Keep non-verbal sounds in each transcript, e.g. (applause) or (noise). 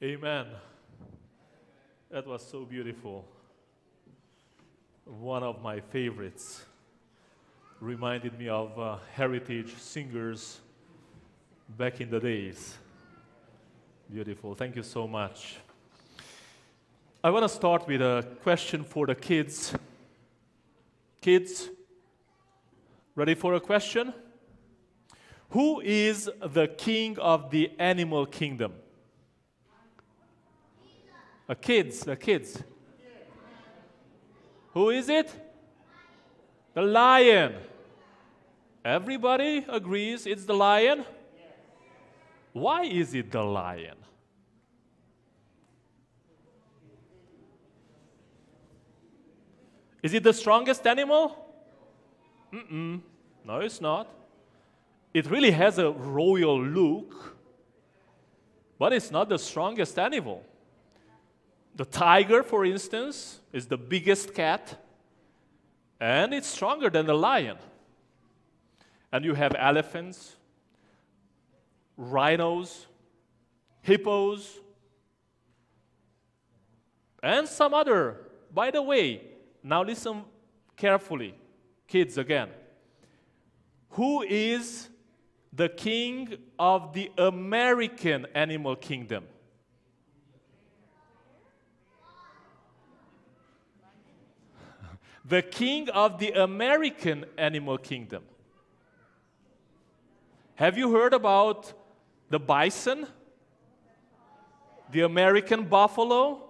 Amen. That was so beautiful. One of my favorites. Reminded me of uh, heritage singers back in the days. Beautiful. Thank you so much. I want to start with a question for the kids. Kids, ready for a question? Who is the king of the animal kingdom? A kids, the kids. Who is it? The lion. Everybody agrees it's the lion? Why is it the lion? Is it the strongest animal? Mm-mm. No, it's not. It really has a royal look, but it's not the strongest animal. The tiger, for instance, is the biggest cat, and it's stronger than the lion. And you have elephants, rhinos, hippos, and some other. By the way, now listen carefully, kids again. Who is the king of the American animal kingdom? The king of the American animal kingdom. Have you heard about the bison? The American buffalo?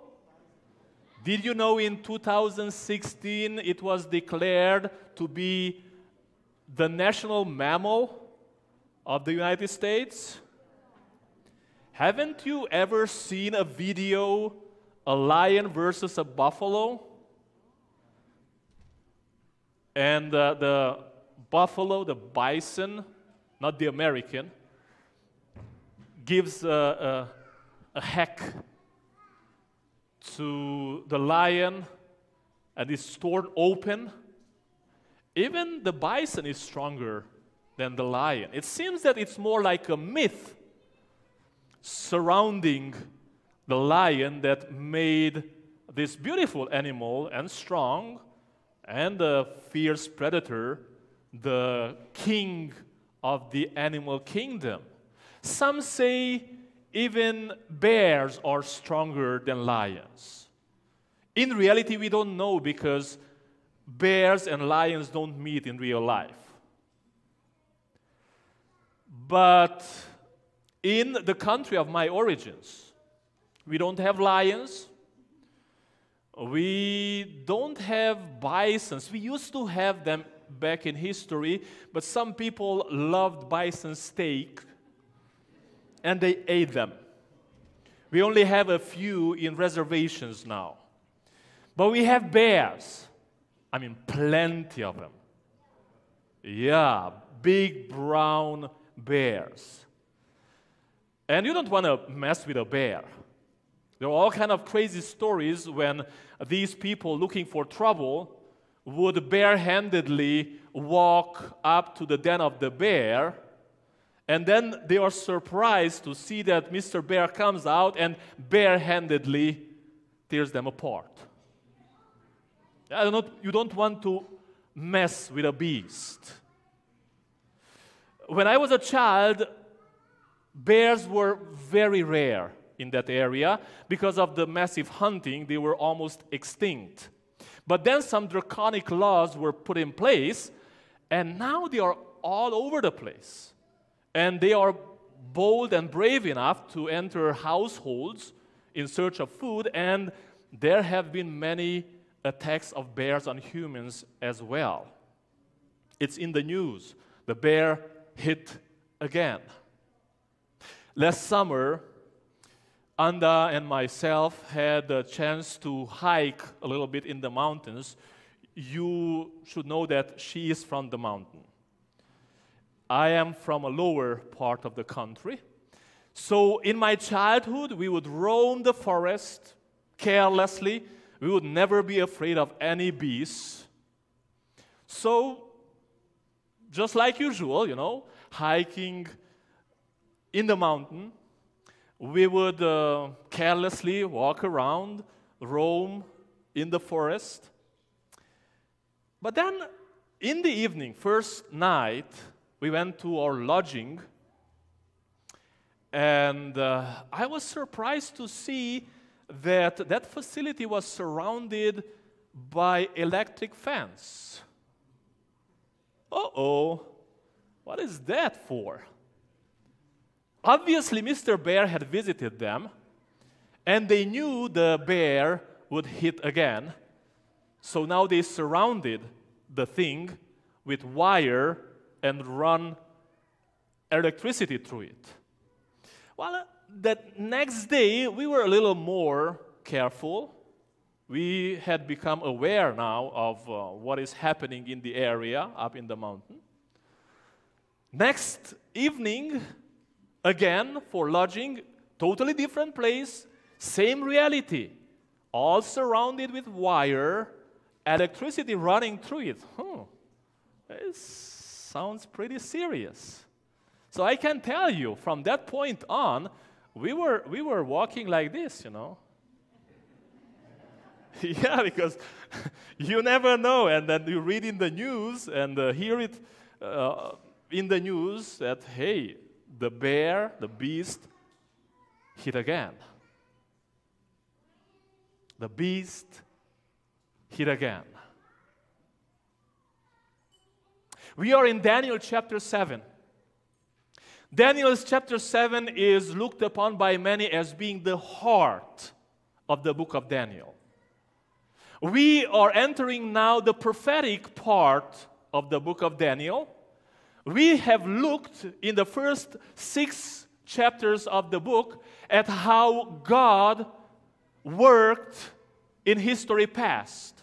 Did you know in 2016 it was declared to be the national mammal of the United States? Haven't you ever seen a video, a lion versus a buffalo? And uh, the buffalo, the bison, not the American, gives a, a, a hack to the lion and is torn open. Even the bison is stronger than the lion. It seems that it's more like a myth surrounding the lion that made this beautiful animal and strong and a fierce predator the king of the animal kingdom. Some say even bears are stronger than lions. In reality, we don't know because bears and lions don't meet in real life. But in the country of my origins, we don't have lions. We don't have bisons. We used to have them back in history, but some people loved bison steak and they ate them. We only have a few in reservations now. But we have bears. I mean, plenty of them. Yeah, big brown bears. And you don't want to mess with a bear. There are all kind of crazy stories when these people looking for trouble would barehandedly walk up to the den of the bear and then they are surprised to see that Mr. Bear comes out and barehandedly tears them apart. Not, you don't want to mess with a beast. When I was a child, bears were very rare in that area because of the massive hunting, they were almost extinct. But then some draconic laws were put in place, and now they are all over the place. And they are bold and brave enough to enter households in search of food, and there have been many attacks of bears on humans as well. It's in the news. The bear hit again. Last summer, Anda and myself had a chance to hike a little bit in the mountains. You should know that she is from the mountain. I am from a lower part of the country. So in my childhood, we would roam the forest carelessly. We would never be afraid of any beasts. So, just like usual, you know, hiking in the mountain, we would uh, carelessly walk around, roam in the forest. But then in the evening, first night, we went to our lodging, and uh, I was surprised to see that that facility was surrounded by electric fence. Uh oh, what is that for? Obviously, Mr. Bear had visited them, and they knew the bear would hit again. So now they surrounded the thing with wire and run electricity through it. Well, that next day we were a little more careful. We had become aware now of uh, what is happening in the area up in the mountain. Next evening, again for lodging, totally different place, same reality, all surrounded with wire, electricity running through it. Hmm. This sounds pretty serious. So I can tell you, from that point on, we were, we were walking like this, you know. (laughs) yeah, because (laughs) you never know. And then you read in the news and uh, hear it uh, in the news that, hey, the bear, the beast, hit again. The beast hit again. We are in Daniel chapter 7. Daniel's chapter 7 is looked upon by many as being the heart of the book of Daniel. We are entering now the prophetic part of the book of Daniel. We have looked in the first six chapters of the book at how God worked in history past.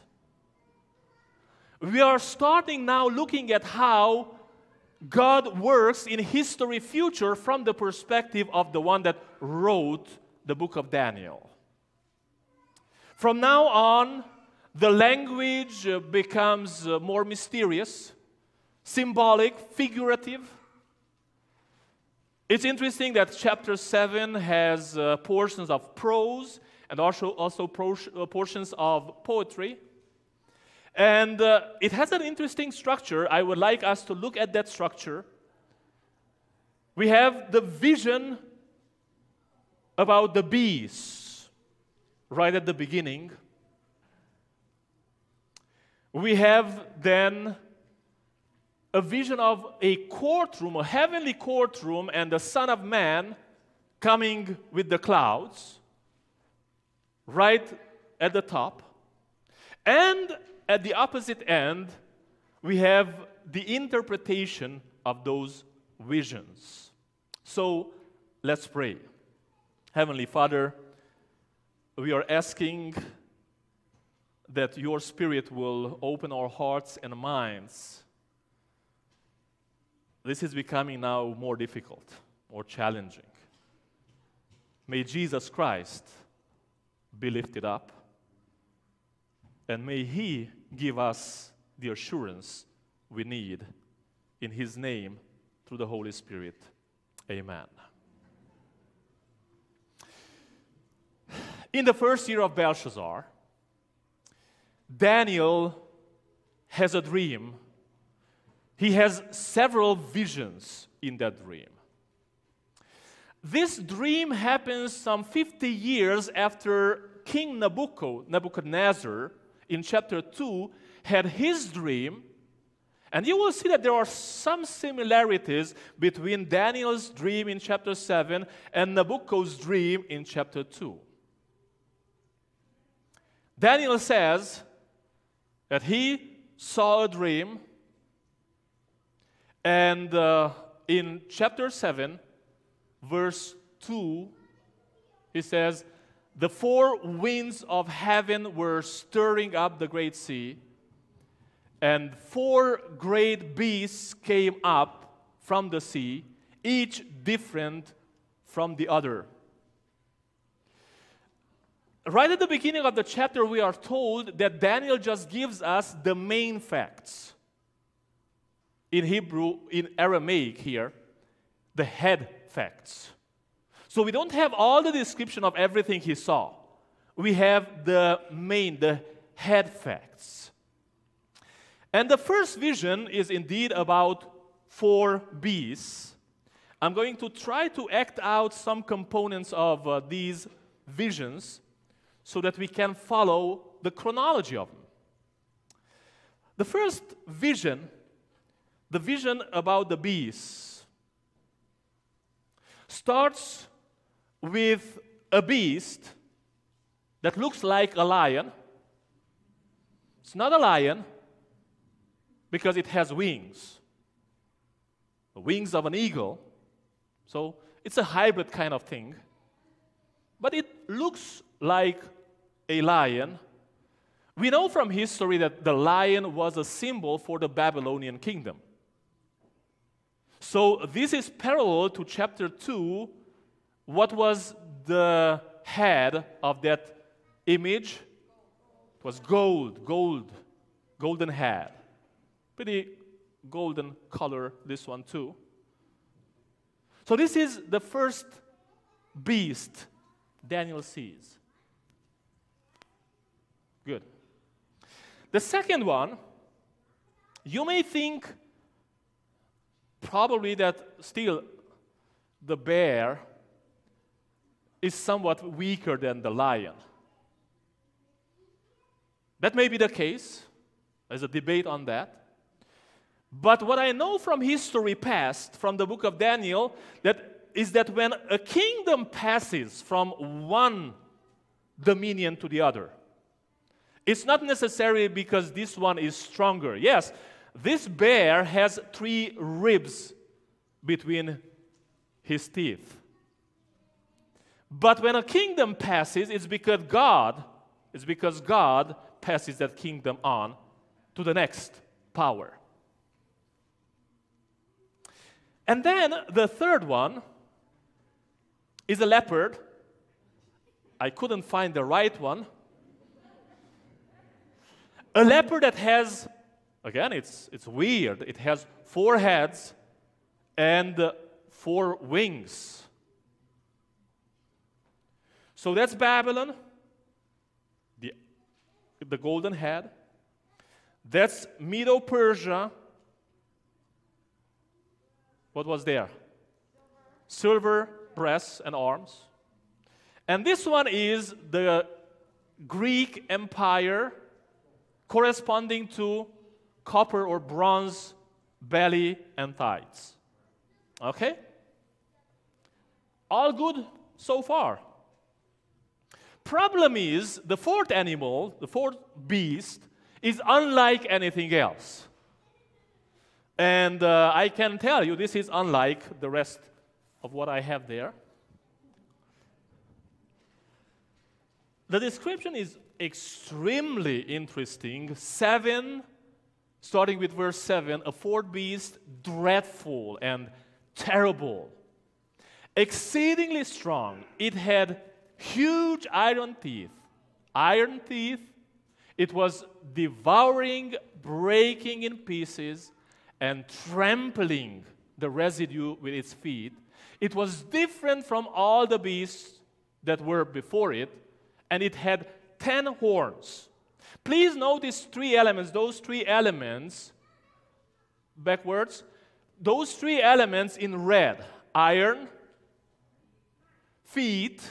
We are starting now looking at how God works in history future from the perspective of the one that wrote the book of Daniel. From now on, the language becomes uh, more mysterious, symbolic, figurative. It's interesting that chapter 7 has uh, portions of prose and also, also portions of poetry. And uh, it has an interesting structure. I would like us to look at that structure. We have the vision about the bees right at the beginning. We have then a vision of a courtroom, a heavenly courtroom, and the Son of Man coming with the clouds right at the top. And at the opposite end, we have the interpretation of those visions. So let's pray. Heavenly Father, we are asking that your Spirit will open our hearts and minds. This is becoming now more difficult, more challenging. May Jesus Christ be lifted up. And may He give us the assurance we need in His name through the Holy Spirit. Amen. In the first year of Belshazzar, Daniel has a dream. He has several visions in that dream. This dream happens some 50 years after King Nabucco, Nebuchadnezzar in chapter 2 had his dream, and you will see that there are some similarities between Daniel's dream in chapter 7 and Nabucco's dream in chapter 2. Daniel says that he saw a dream, and uh, in chapter 7, verse 2, he says, the four winds of heaven were stirring up the great sea, and four great beasts came up from the sea, each different from the other. Right at the beginning of the chapter, we are told that Daniel just gives us the main facts. In Hebrew, in Aramaic here, the head facts. So we don't have all the description of everything he saw. We have the main, the head facts. And the first vision is indeed about four beasts. I'm going to try to act out some components of uh, these visions so that we can follow the chronology of them. The first vision, the vision about the beasts, starts with a beast that looks like a lion. It's not a lion because it has wings, the wings of an eagle. So it's a hybrid kind of thing. But it looks like a lion. We know from history that the lion was a symbol for the Babylonian kingdom. So this is parallel to chapter 2 what was the head of that image? It was gold, gold, golden head. Pretty golden color, this one too. So, this is the first beast Daniel sees. Good. The second one, you may think probably that still the bear is somewhat weaker than the lion. That may be the case. There's a debate on that. But what I know from history past, from the book of Daniel, that is that when a kingdom passes from one dominion to the other, it's not necessarily because this one is stronger. Yes, this bear has three ribs between his teeth. But when a kingdom passes, it's because God, it's because God passes that kingdom on to the next power. And then the third one is a leopard. I couldn't find the right one. A leopard that has, again, it's, it's weird. It has four heads and four wings. So that's Babylon, the, the golden head. That's Medo Persia. What was there? Silver breasts and arms. And this one is the Greek Empire corresponding to copper or bronze belly and thighs. Okay? All good so far. Problem is, the fourth animal, the fourth beast, is unlike anything else. And uh, I can tell you, this is unlike the rest of what I have there. The description is extremely interesting. Seven, starting with verse 7, a fourth beast, dreadful and terrible, exceedingly strong. It had huge iron teeth. Iron teeth. It was devouring, breaking in pieces, and trampling the residue with its feet. It was different from all the beasts that were before it, and it had ten horns. Please notice three elements. Those three elements, backwards, those three elements in red iron, feet,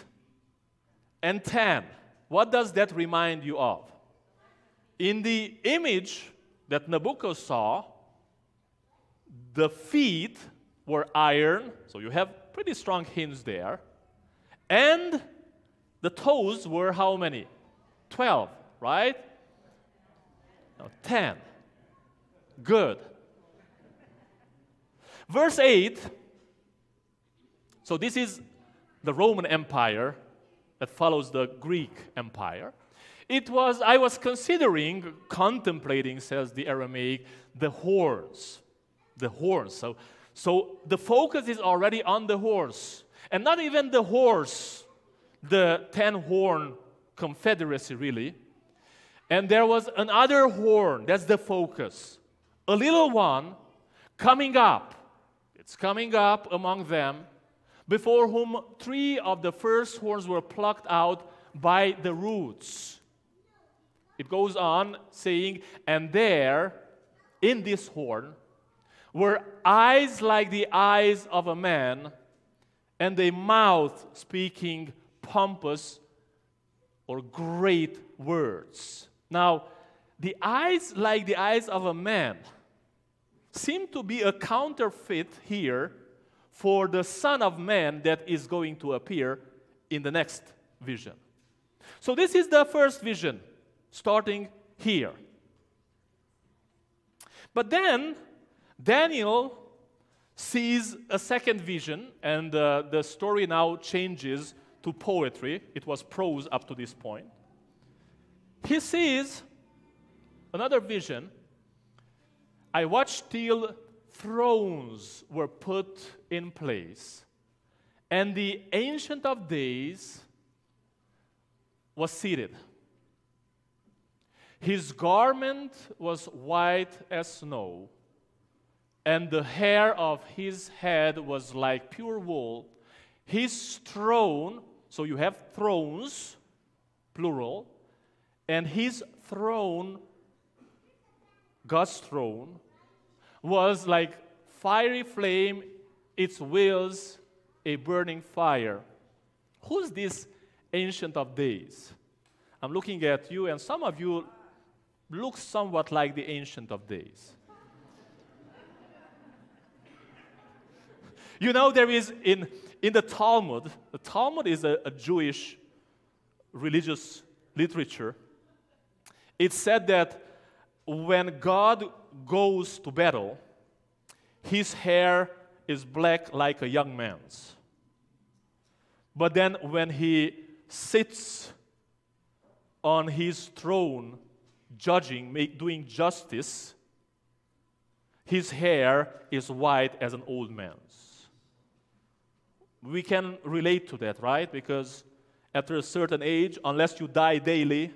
and 10. What does that remind you of? In the image that Nabucco saw, the feet were iron, so you have pretty strong hints there. And the toes were how many? 12, right? No, 10. Good. Verse 8. So this is the Roman Empire that follows the Greek Empire. It was, I was considering, contemplating, says the Aramaic, the horns. The horns. So, so the focus is already on the horse. And not even the horse, the ten horn confederacy, really. And there was another horn, that's the focus. A little one coming up. It's coming up among them, before whom three of the first horns were plucked out by the roots. It goes on saying, And there, in this horn, were eyes like the eyes of a man, and a mouth speaking pompous or great words. Now, the eyes like the eyes of a man seem to be a counterfeit here for the Son of Man that is going to appear in the next vision. So, this is the first vision, starting here. But then, Daniel sees a second vision, and uh, the story now changes to poetry. It was prose up to this point. He sees another vision. I watched till thrones were put in place, and the Ancient of Days was seated. His garment was white as snow, and the hair of his head was like pure wool. His throne so you have thrones, plural, and his throne, God's throne, was like fiery flame, its wheels a burning fire. Who's this ancient of days? I'm looking at you, and some of you look somewhat like the ancient of days. (laughs) you know, there is in in the Talmud, the Talmud is a, a Jewish religious literature. It said that when God goes to battle, his hair is black like a young man's. But then when he sits on his throne, judging, make, doing justice, his hair is white as an old man's we can relate to that, right? Because after a certain age, unless you die daily,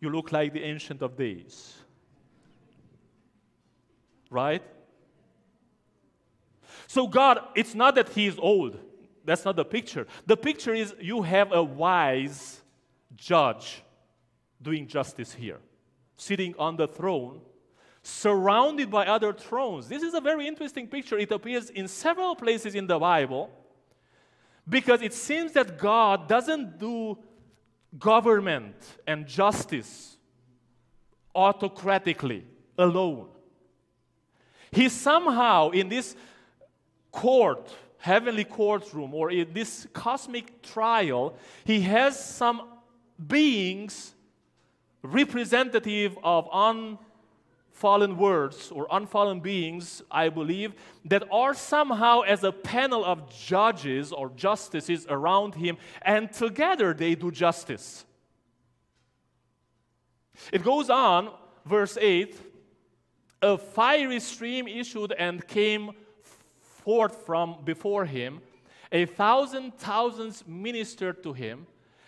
you look like the Ancient of Days. Right? So, God, it's not that He is old. That's not the picture. The picture is you have a wise judge doing justice here, sitting on the throne, surrounded by other thrones. This is a very interesting picture. It appears in several places in the Bible. Because it seems that God doesn't do government and justice autocratically alone. He somehow, in this court, heavenly courtroom, or in this cosmic trial, he has some beings representative of un fallen words or unfallen beings, I believe, that are somehow as a panel of judges or justices around him, and together they do justice. It goes on, verse 8 a fiery stream issued and came forth from before him. A thousand thousands ministered to him.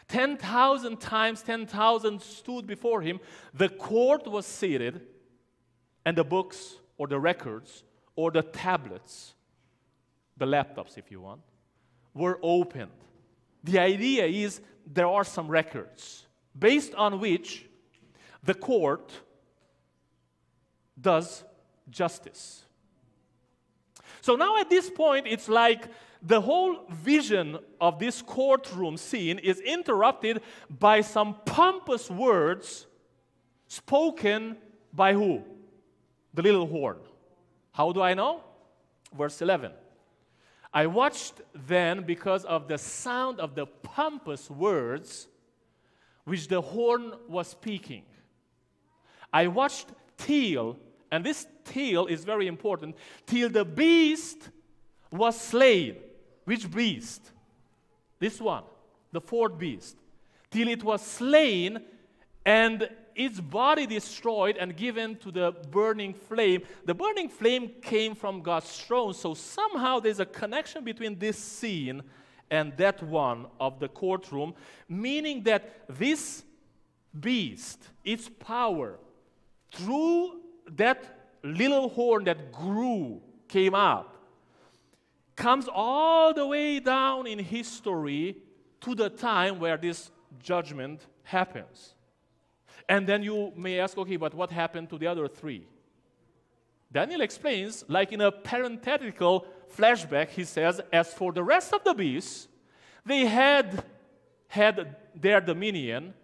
10,000 times 10,000 stood before him. The court was seated and the books or the records or the tablets, the laptops if you want, were opened. The idea is there are some records based on which the court does justice. So now at this point, it's like the whole vision of this courtroom scene is interrupted by some pompous words spoken by who? The little horn. How do I know? Verse 11. I watched then because of the sound of the pompous words which the horn was speaking. I watched till, and this till is very important, till the beast was slain. Which beast? This one, the fourth beast. Till it was slain, and its body destroyed and given to the burning flame. The burning flame came from God's throne, so somehow there's a connection between this scene and that one of the courtroom, meaning that this beast, its power, through that little horn that grew, came up, comes all the way down in history to the time where this judgment happens. And then you may ask, okay, but what happened to the other three? Daniel explains, like in a parenthetical flashback, he says, as for the rest of the beasts, they had had their dominion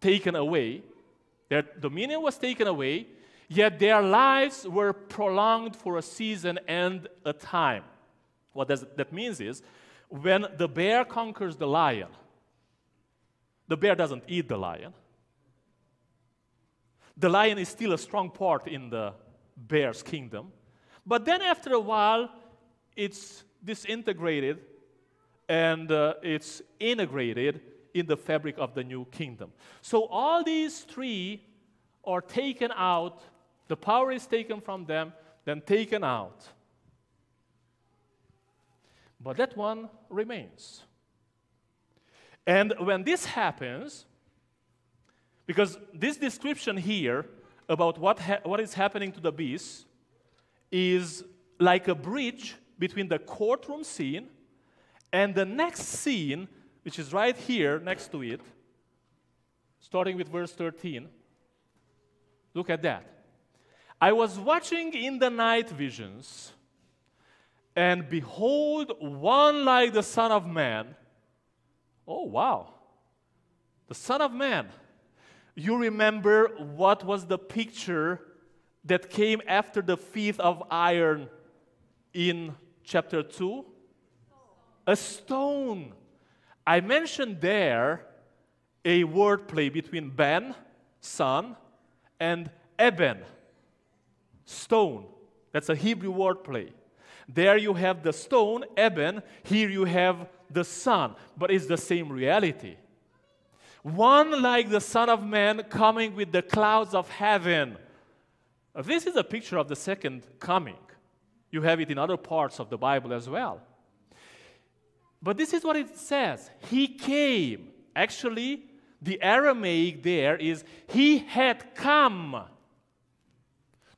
taken away. Their dominion was taken away, yet their lives were prolonged for a season and a time. What does, that means is when the bear conquers the lion, the bear doesn't eat the lion. The lion is still a strong part in the bear's kingdom. But then after a while, it's disintegrated and uh, it's integrated in the fabric of the new kingdom. So all these three are taken out, the power is taken from them, then taken out. But that one remains. And when this happens, because this description here about what, ha- what is happening to the beast is like a bridge between the courtroom scene and the next scene, which is right here next to it, starting with verse 13. Look at that. I was watching in the night visions and behold, one like the Son of Man. Oh, wow. The Son of Man. You remember what was the picture that came after the feet of iron in chapter 2? A stone. I mentioned there a wordplay between Ben, son, and Eben, stone. That's a Hebrew wordplay. There you have the stone, Eben, here you have the Son, but it's the same reality. One like the Son of Man coming with the clouds of heaven. Uh, this is a picture of the second coming. You have it in other parts of the Bible as well. But this is what it says He came. Actually, the Aramaic there is He had come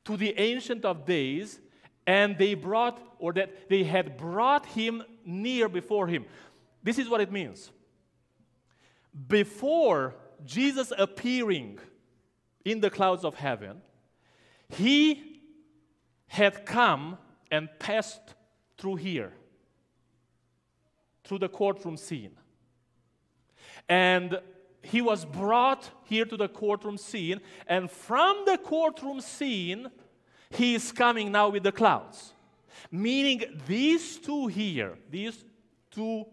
to the Ancient of Days and they brought, or that they had brought him near before him. This is what it means. Before Jesus appearing in the clouds of heaven, he had come and passed through here, through the courtroom scene. And he was brought here to the courtroom scene, and from the courtroom scene, he is coming now with the clouds. Meaning, these two here, these two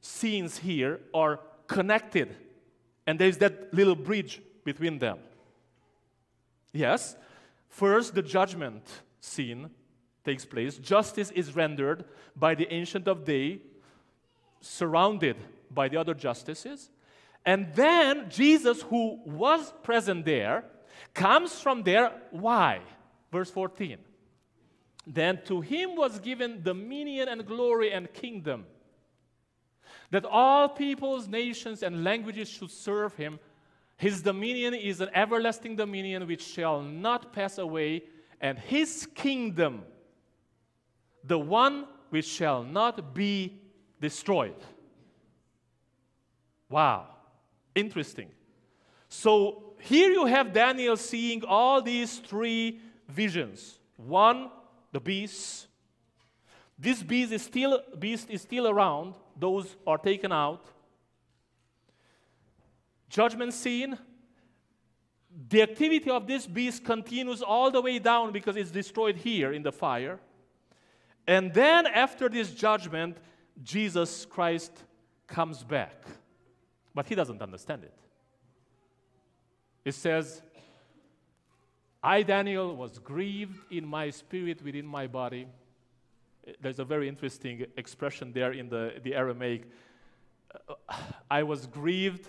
scenes here, are connected. And there's that little bridge between them. Yes, first, the judgment scene takes place. Justice is rendered by the Ancient of Day, surrounded by the other justices. And then Jesus, who was present there, comes from there. Why? Verse 14. Then to him was given dominion and glory and kingdom, that all peoples, nations, and languages should serve him. His dominion is an everlasting dominion which shall not pass away, and his kingdom, the one which shall not be destroyed. Wow, interesting. So here you have Daniel seeing all these three visions. One, the beast. This beast is still, beast is still around. Those are taken out. Judgment scene. The activity of this beast continues all the way down because it's destroyed here in the fire. And then, after this judgment, Jesus Christ comes back. But he doesn't understand it. It says, I, Daniel, was grieved in my spirit within my body. There's a very interesting expression there in the, the Aramaic. Uh, I was grieved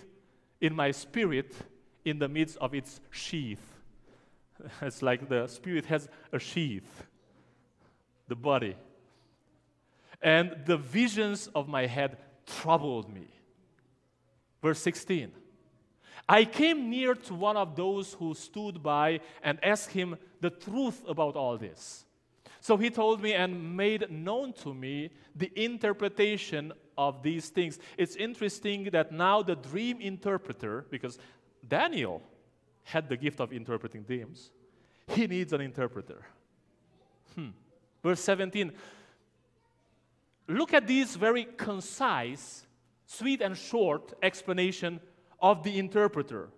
in my spirit in the midst of its sheath. (laughs) It's like the spirit has a sheath, the body. And the visions of my head troubled me. Verse 16. I came near to one of those who stood by and asked him the truth about all this. So he told me and made known to me the interpretation of these things. It's interesting that now the dream interpreter, because Daniel had the gift of interpreting dreams, he needs an interpreter. Hmm. Verse 17. Look at this very concise, sweet, and short explanation of the interpreter.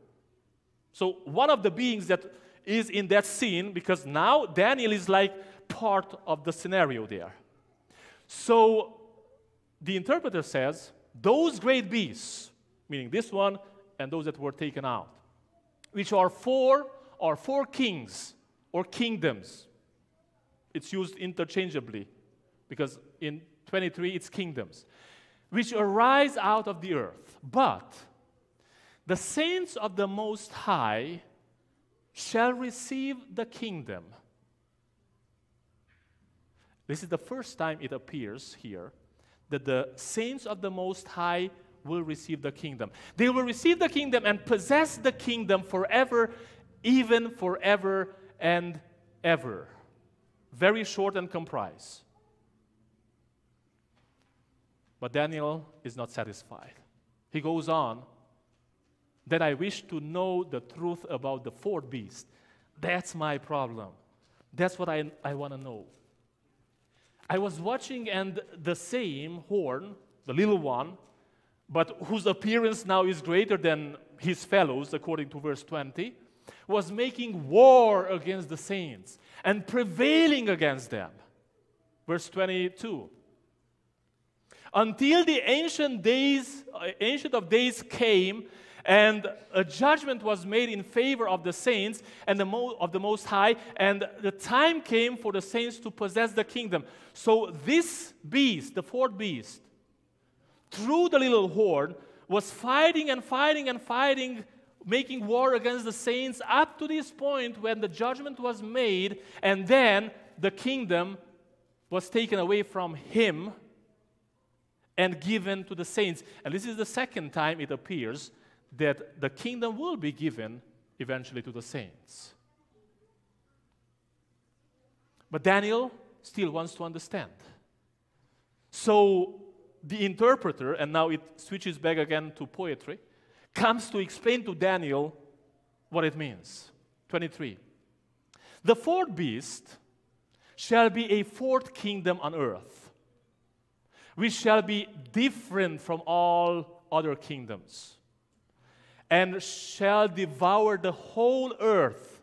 So, one of the beings that is in that scene, because now Daniel is like part of the scenario there. So, the interpreter says, Those great beasts, meaning this one and those that were taken out, which are four or four kings or kingdoms. It's used interchangeably because in 23 it's kingdoms, which arise out of the earth. But the saints of the Most High shall receive the kingdom. This is the first time it appears here that the saints of the Most High will receive the kingdom. They will receive the kingdom and possess the kingdom forever, even forever and ever. Very short and comprise. But Daniel is not satisfied. He goes on that I wish to know the truth about the fourth beast. That's my problem. That's what I, I want to know. I was watching, and the same horn, the little one, but whose appearance now is greater than his fellows, according to verse 20, was making war against the saints and prevailing against them. Verse 22. Until the ancient days, uh, ancient of days came and a judgment was made in favor of the saints and the mo- of the Most High, and the time came for the saints to possess the kingdom. So, this beast, the fourth beast, through the little horn, was fighting and fighting and fighting, making war against the saints up to this point when the judgment was made, and then the kingdom was taken away from him and given to the saints. And this is the second time it appears that the kingdom will be given eventually to the saints. But Daniel still wants to understand. So the interpreter, and now it switches back again to poetry, comes to explain to Daniel what it means. 23. The fourth beast shall be a fourth kingdom on earth, which shall be different from all other kingdoms and shall devour the whole earth,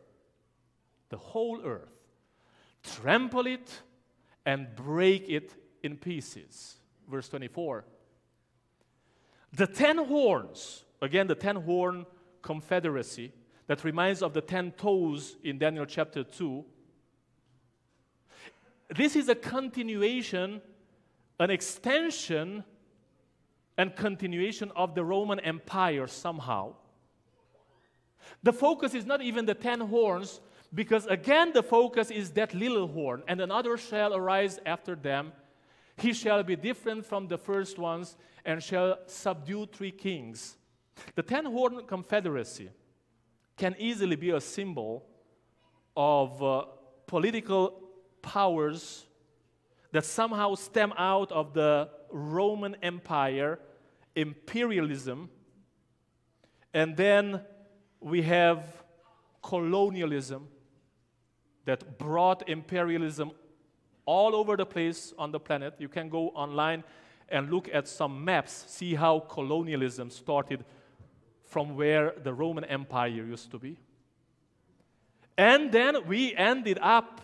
the whole earth, trample it and break it in pieces. Verse 24. The ten horns, again, the ten horn confederacy that reminds of the ten toes in Daniel chapter 2. This is a continuation, an extension and continuation of the Roman Empire somehow. The focus is not even the ten horns, because again, the focus is that little horn, and another shall arise after them. He shall be different from the first ones and shall subdue three kings. The ten horn confederacy can easily be a symbol of uh, political powers that somehow stem out of the Roman Empire, imperialism, and then we have colonialism that brought imperialism all over the place on the planet. You can go online and look at some maps, see how colonialism started from where the Roman Empire used to be. And then we ended up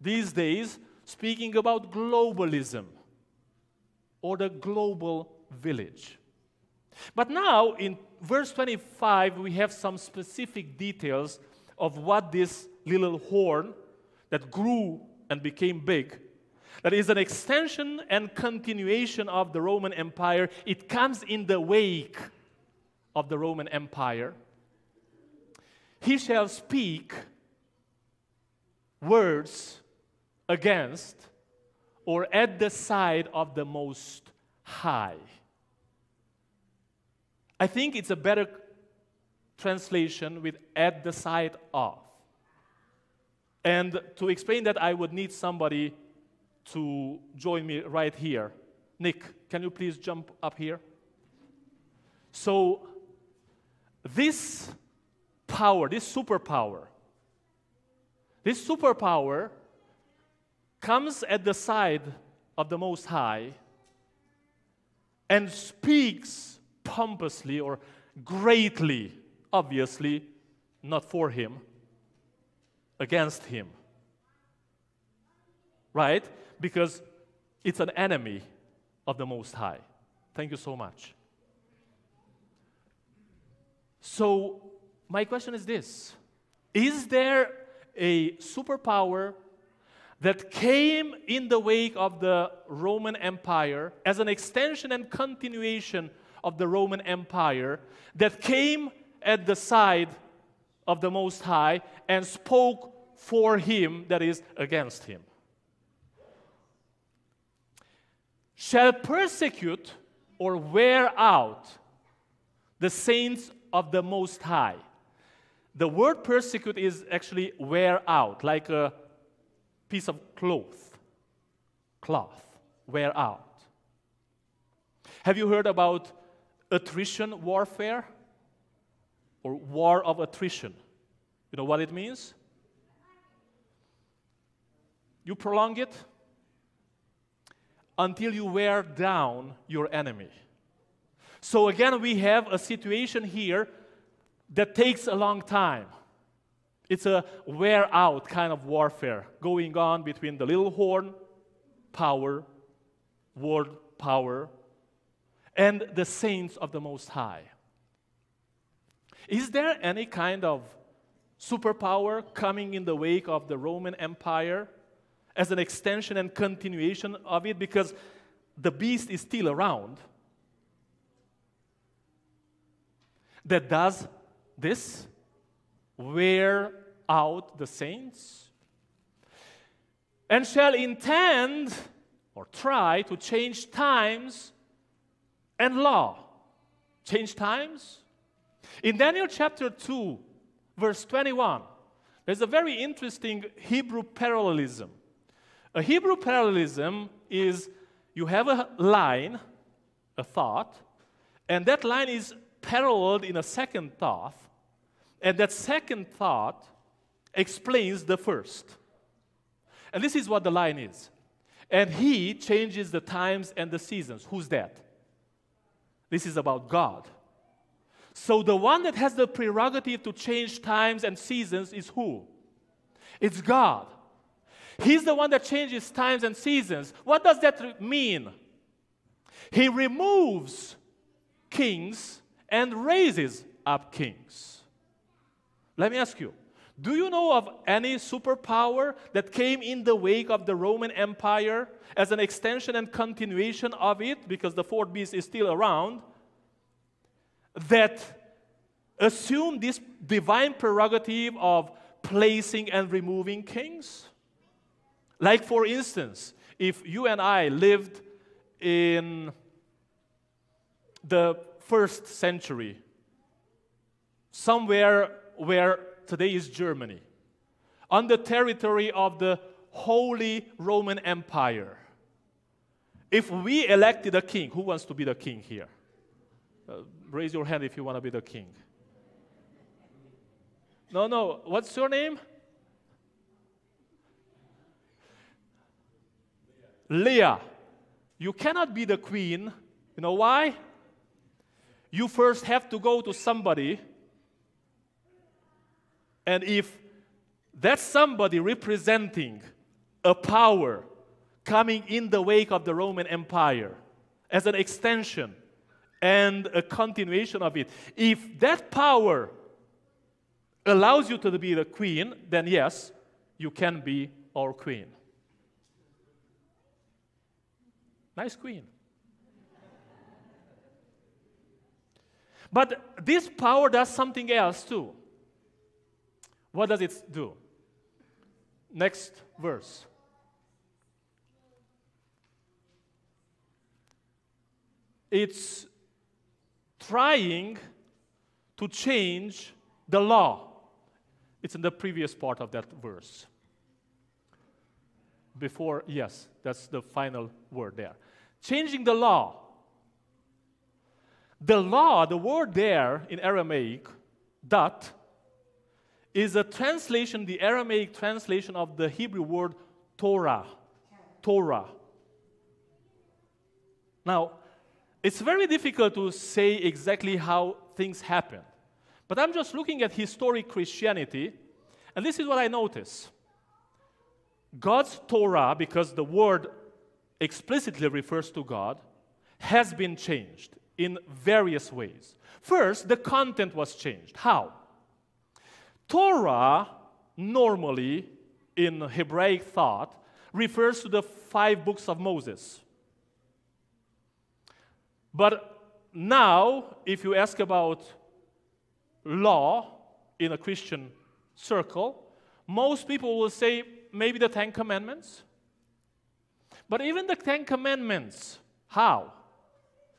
these days speaking about globalism or the global village. But now, in verse 25, we have some specific details of what this little horn that grew and became big, that is an extension and continuation of the Roman Empire. It comes in the wake of the Roman Empire. He shall speak words against or at the side of the Most High. I think it's a better translation with at the side of. And to explain that, I would need somebody to join me right here. Nick, can you please jump up here? So, this power, this superpower, this superpower comes at the side of the Most High and speaks pompously or greatly, obviously, not for him, against him. Right? Because it's an enemy of the Most High. Thank you so much. So, my question is this Is there a superpower that came in the wake of the Roman Empire as an extension and continuation of the Roman Empire that came at the side of the Most High and spoke for him, that is, against him. Shall persecute or wear out the saints of the Most High. The word persecute is actually wear out, like a piece of cloth. Cloth, wear out. Have you heard about attrition warfare? Or war of attrition? You know what it means? You prolong it until you wear down your enemy. So again, we have a situation here that takes a long time. It's a wear out kind of warfare going on between the little horn power, world power, and the saints of the Most High. Is there any kind of superpower coming in the wake of the Roman Empire as an extension and continuation of it? Because the beast is still around. that does this wear out the saints and shall intend or try to change times and law. Change times? In Daniel chapter 2, verse 21, there's a very interesting Hebrew parallelism. A Hebrew parallelism is you have a line, a thought, and that line is paralleled in a second thought, and that second thought explains the first. And this is what the line is. And he changes the times and the seasons. Who's that? This is about God. So the one that has the prerogative to change times and seasons is who? It's God. He's the one that changes times and seasons. What does that mean? He removes kings and raises up kings. Let me ask you do you know of any superpower that came in the wake of the Roman Empire as an extension and continuation of it, because the fourth beast is still around, that assumed this divine prerogative of placing and removing kings? Like, for instance, if you and I lived in the first century, somewhere where today is Germany, on the territory of the Holy Roman Empire. If we elected a king, who wants to be the king here? Uh, raise your hand if you want to be the king. No, no. What's your name? Leah. You cannot be the queen. You know why? you first have to go to somebody, and if that's somebody representing a power coming in the wake of the Roman Empire as an extension and a continuation of it, if that power allows you to be the queen, then yes, you can be our queen. Nice queen. But this power does something else too. What does it do? Next verse. It's trying to change the law. It's in the previous part of that verse. before, yes, that's the final word there. Changing the law. The law, the word there in Aramaic, dat, is a translation, the Aramaic translation of the Hebrew word Torah. Torah. Now, it's very difficult to say exactly how things happen. But I'm just looking at historic Christianity, and this is what I notice. God's Torah, because the word explicitly refers to God, has been changed in various ways. First, the content was changed. How? Torah, normally in Hebraic thought, refers to the five books of Moses. But now, if you ask about law in a Christian circle, most people will say maybe the Ten Commandments. But even the Ten Commandments, how?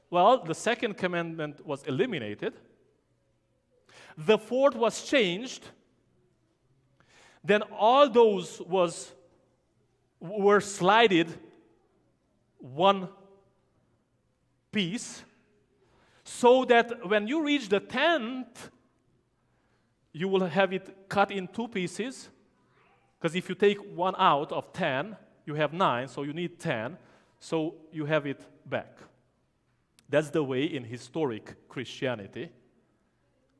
Well, the second commandment was eliminated. The fourth was changed. Then all those was were slided one piece so that when you reach the tenth, you will have it cut in two pieces. Because if you take one out of 10, you have nine, so you need 10, so you have it back. That's the way in historic Christianity.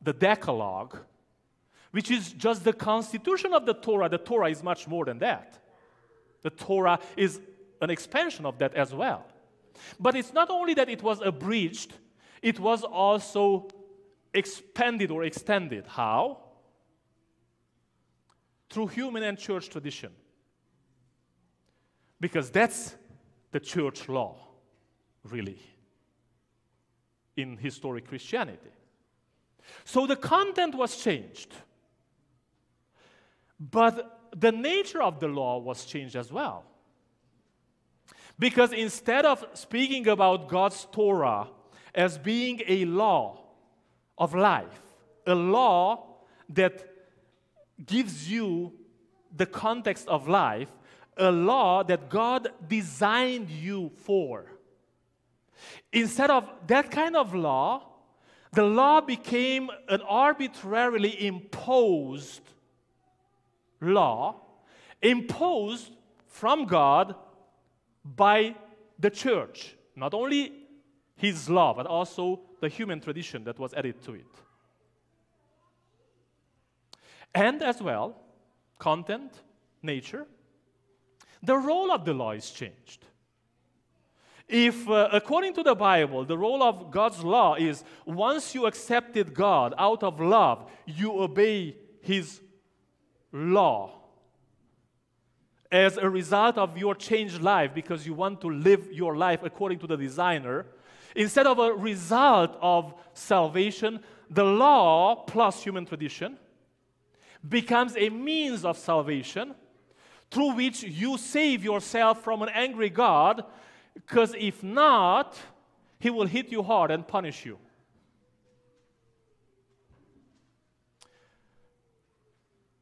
The Decalogue, which is just the constitution of the Torah, the Torah is much more than that. The Torah is an expansion of that as well. But it's not only that it was abridged, it was also expanded or extended. How? Through human and church tradition. Because that's the church law, really, in historic Christianity. So the content was changed. But the nature of the law was changed as well. Because instead of speaking about God's Torah as being a law of life, a law that gives you the context of life, a law that God designed you for. Instead of that kind of law, the law became an arbitrarily imposed law imposed from God by the church. Not only his law, but also the human tradition that was added to it. And as well, content, nature, the role of the law is changed. If, uh, according to the Bible, the role of God's law is once you accepted God out of love, you obey His law as a result of your changed life because you want to live your life according to the designer, instead of a result of salvation, the law plus human tradition becomes a means of salvation through which you save yourself from an angry God, because if not, He will hit you hard and punish you.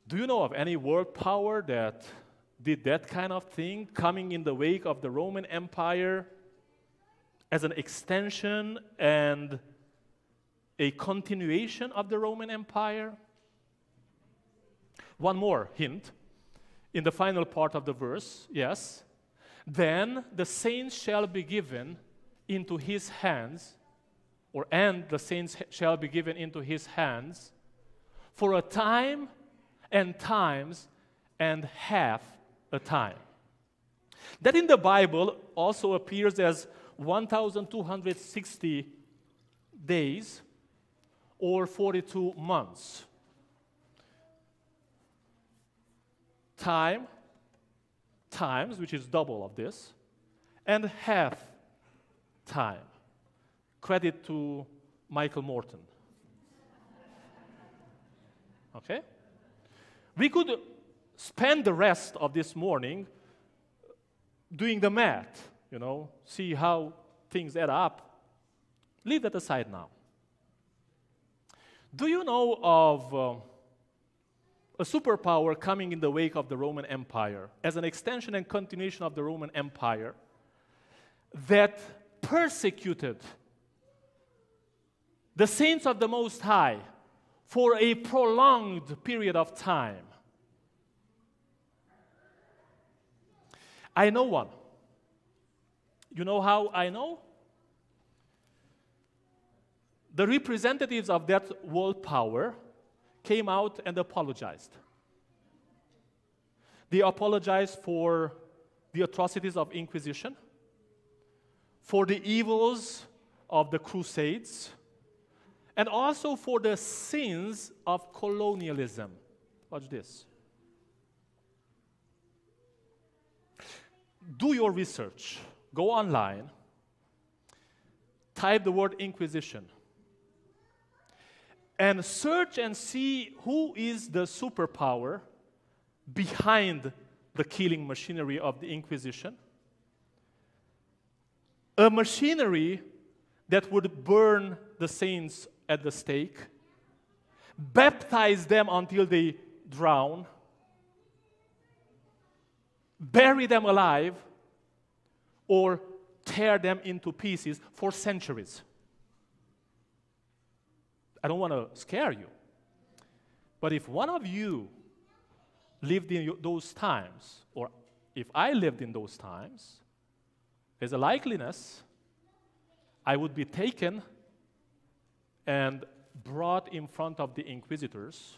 Do you know of any world power that did that kind of thing, coming in the wake of the Roman Empire as an extension and a continuation of the Roman Empire? One more hint in the final part of the verse, yes. Then the saints shall be given into his hands, or and the saints shall be given into his hands for a time and times and half a time. That in the Bible also appears as 1,260 days or 42 months. Time, times, which is double of this, and half time. Credit to Michael Morton. Okay? We could spend the rest of this morning doing the math, you know, see how things add up. Leave that aside now. Do you know of uh, a superpower coming in the wake of the Roman Empire, as an extension and continuation of the Roman Empire, that persecuted the saints of the Most High for a prolonged period of time. I know one. You know how I know? The representatives of that world power came out and apologized. They apologized for the atrocities of Inquisition, for the evils of the Crusades, and also for the sins of colonialism. Watch this. Do your research. Go online. Type the word Inquisition. And search and see who is the superpower behind the killing machinery of the Inquisition. A machinery that would burn the saints at the stake, baptize them until they drown, bury them alive, or tear them into pieces for centuries. I don't want to scare you. But if one of you lived in those times, or if I lived in those times, there's a likeliness I would be taken and brought in front of the inquisitors,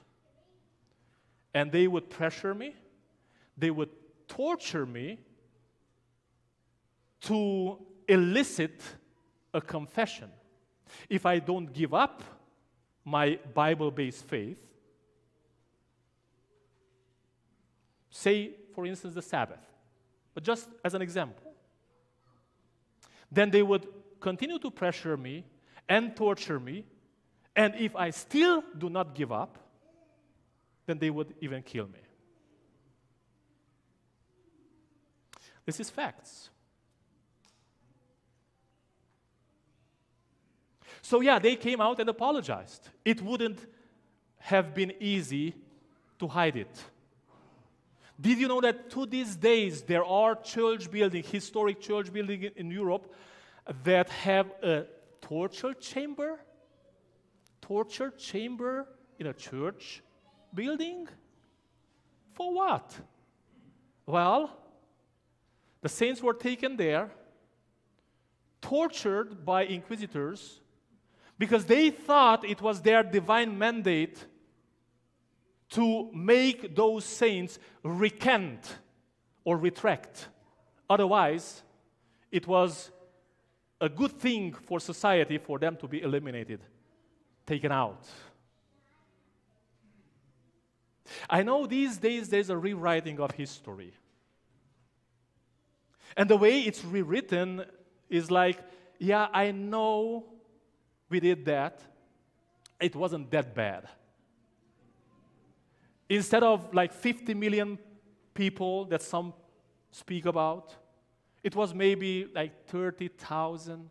and they would pressure me, they would torture me to elicit a confession. If I don't give up my Bible based faith, say, for instance, the Sabbath, but just as an example, then they would continue to pressure me and torture me and if I still do not give up, then they would even kill me. This is facts. So, yeah, they came out and apologized. It wouldn't have been easy to hide it. Did you know that to these days there are church buildings, historic church buildings in Europe, that have a torture chamber? torture chamber in a church building? For what? Well, the saints were taken there, tortured by inquisitors, because they thought it was their divine mandate to make those saints recant or retract. Otherwise, it was a good thing for society for them to be eliminated taken out. I know these days there's a rewriting of history. And the way it's rewritten is like, yeah, I know we did that. It wasn't that bad. Instead of like 50 million people that some speak about, it was maybe like 30,000.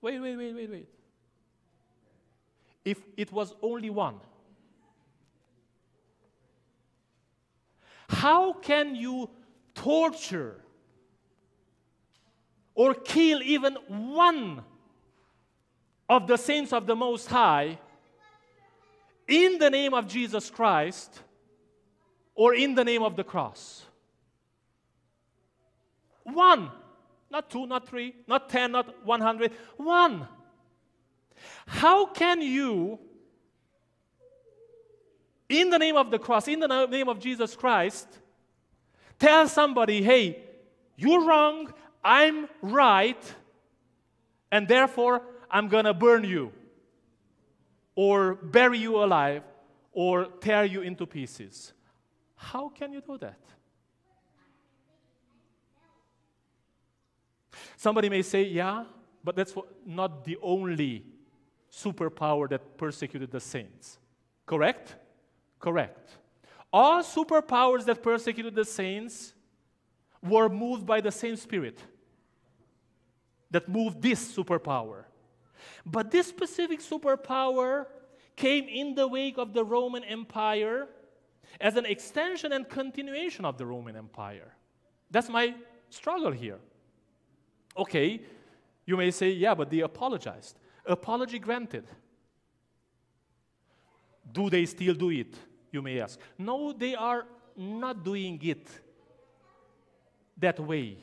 Wait, wait, wait, wait, wait if it was only one? How can you torture or kill even one of the saints of the Most High in the name of Jesus Christ or in the name of the cross? One, not two, not three, not ten, not one hundred, one. How can you, in the name of the cross, in the name of Jesus Christ, tell somebody, hey, you're wrong, I'm right, and therefore I'm going to burn you, or bury you alive, or tear you into pieces? How can you do that? Somebody may say, yeah, but that's not the only superpower that persecuted the saints. Correct? Correct. All superpowers that persecuted the saints were moved by the same spirit that moved this superpower. But this specific superpower came in the wake of the Roman Empire as an extension and continuation of the Roman Empire. That's my struggle here. Okay, you may say, yeah, but they apologized. Apology granted. Do they still do it? You may ask. No, they are not doing it that way.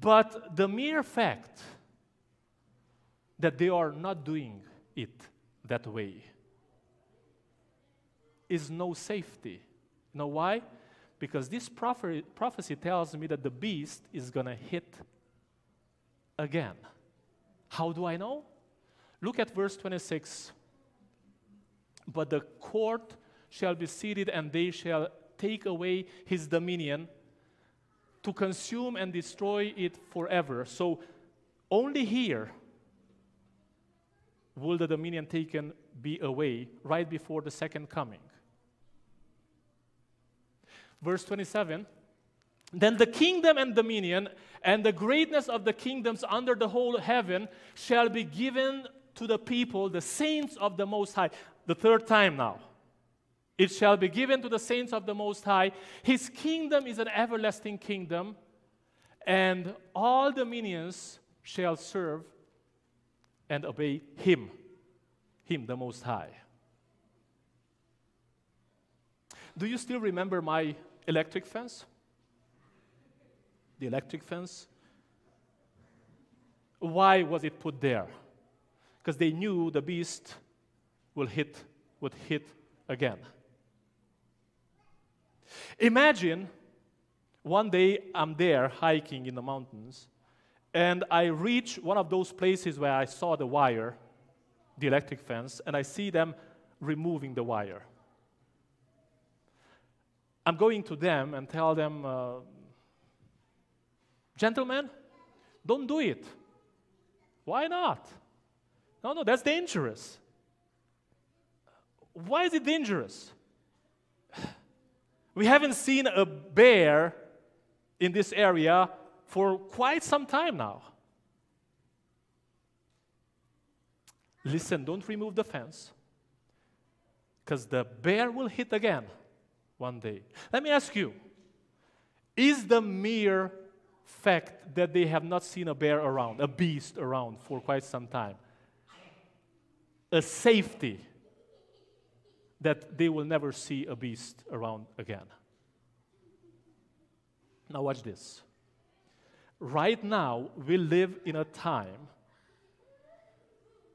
But the mere fact that they are not doing it that way is no safety. You know why? Because this prophecy tells me that the beast is going to hit again. How do I know? Look at verse 26. But the court shall be seated, and they shall take away his dominion to consume and destroy it forever. So only here will the dominion taken be away right before the second coming. Verse 27 Then the kingdom and dominion and the greatness of the kingdoms under the whole heaven shall be given to the people, the saints of the Most High. The third time now. It shall be given to the saints of the Most High. His kingdom is an everlasting kingdom, and all dominions shall serve and obey Him, Him, the Most High. Do you still remember my electric fence? The electric fence? Why was it put there? Because they knew the beast will hit, would hit again. Imagine one day I'm there hiking in the mountains, and I reach one of those places where I saw the wire, the electric fence, and I see them removing the wire. I'm going to them and tell them, uh, gentlemen, don't do it. Why not? No, no, that's dangerous. Why is it dangerous? We haven't seen a bear in this area for quite some time now. Listen, don't remove the fence because the bear will hit again one day. Let me ask you is the mere fact that they have not seen a bear around, a beast around for quite some time, a safety that they will never see a beast around again? Now, watch this. Right now, we live in a time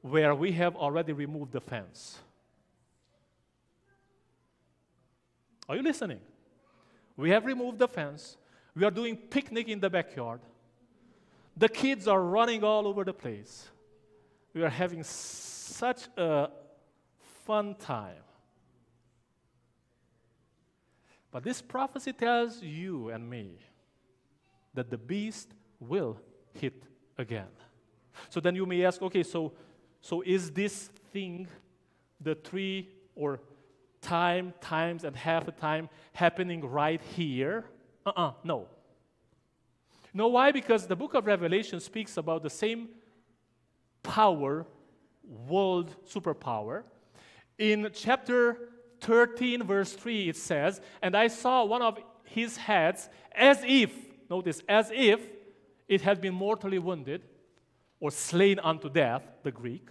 where we have already removed the fence. Are you listening? We have removed the fence. We are doing picnic in the backyard. The kids are running all over the place. We are having such a fun time. But this prophecy tells you and me that the beast will hit again. So then you may ask, okay, so, so is this thing, the three or time, times, and half a time happening right here? Uh uh-uh, uh no. know why? Because the book of Revelation speaks about the same power, world superpower. In chapter 13, verse 3, it says, And I saw one of his heads as if, notice, as if it had been mortally wounded or slain unto death, the Greek,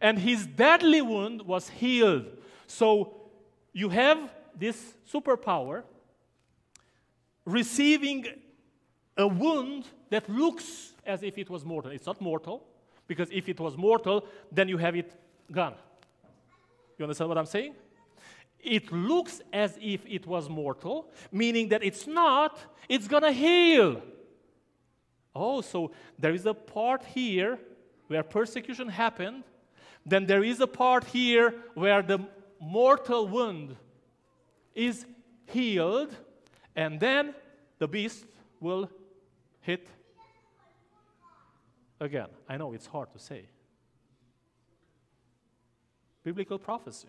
and his deadly wound was healed. So you have this superpower receiving a wound that looks as if it was mortal. It's not mortal, because if it was mortal, then you have it gone. You understand what I'm saying? It looks as if it was mortal, meaning that it's not, it's gonna heal. Oh, so there is a part here where persecution happened, then there is a part here where the mortal wound is healed, and then the beast will hit again. I know it's hard to say. Biblical prophecy.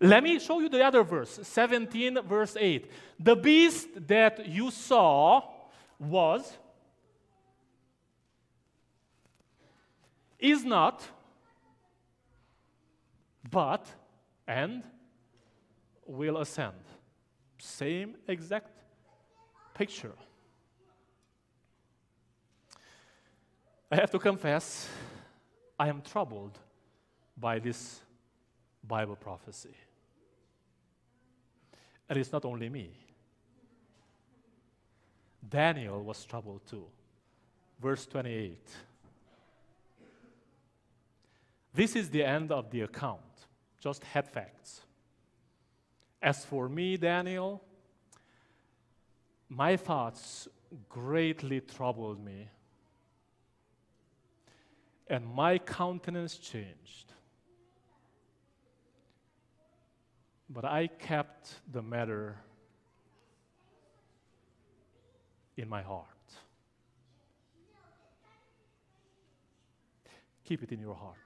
Let me show you the other verse, 17, verse 8. The beast that you saw was, is not, but, and, will ascend. Same exact picture. I have to confess, I am troubled by this Bible prophecy. And it's not only me. Daniel was troubled too. Verse 28. This is the end of the account, just head facts. As for me, Daniel, my thoughts greatly troubled me, and my countenance changed. But I kept the matter in my heart. Keep it in your heart.